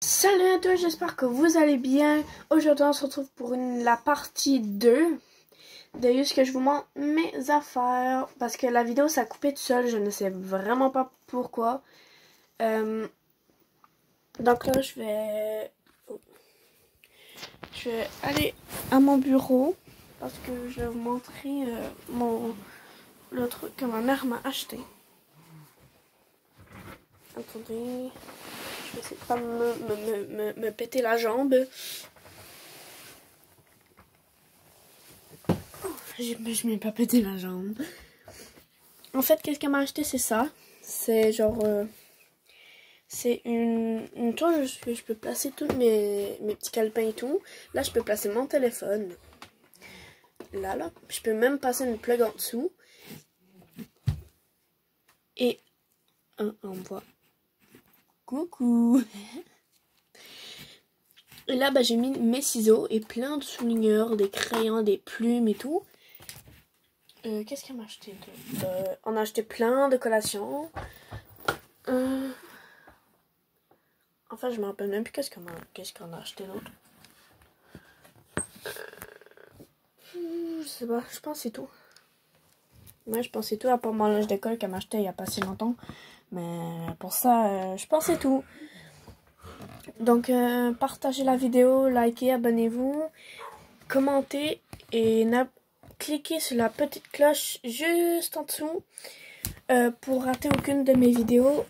Salut à tous, j'espère que vous allez bien. Aujourd'hui, on se retrouve pour la partie 2 de juste que je vous montre mes affaires. Parce que la vidéo s'est coupée tout seul, je ne sais vraiment pas pourquoi. Euh, donc là, je vais... Je vais aller à mon bureau parce que je vais vous montrer euh, mon le truc que ma mère m'a acheté. Attendez, je vais essayer de pas me, me, me, me, péter la jambe. Oh, je m'ai pas pété la jambe. En fait, qu'est-ce qu'elle m'a acheté C'est ça. C'est genre. euh, c'est une, une toile que je peux placer tous mes, mes petits calepins et tout. Là, je peux placer mon téléphone. Là, là. Je peux même passer une plug en dessous. Et un on voit. Coucou. Et là, bah, j'ai mis mes ciseaux et plein de souligneurs, des crayons, des plumes et tout. Euh, Qu'est-ce qu'elle m'a acheté d'autre Euh, On a acheté plein de collations. Euh, Enfin, je me rappelle même plus qu'est-ce qu'on a, qu'est-ce qu'on a acheté d'autre. Je sais pas, je pense c'est tout. Ouais, je pense c'est tout, à part mon linge d'école qu'elle m'a acheté il y a pas si longtemps. Mais pour ça, euh, je pense c'est tout. Donc, euh, partagez la vidéo, likez, abonnez-vous, commentez et cliquez sur la petite cloche juste en dessous euh, pour rater aucune de mes vidéos.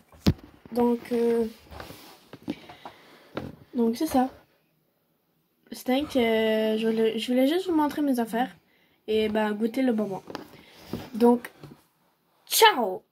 Donc, donc c'est ça. C'était que je, voulais, je voulais juste vous montrer mes affaires et ben goûter le bonbon. Donc, ciao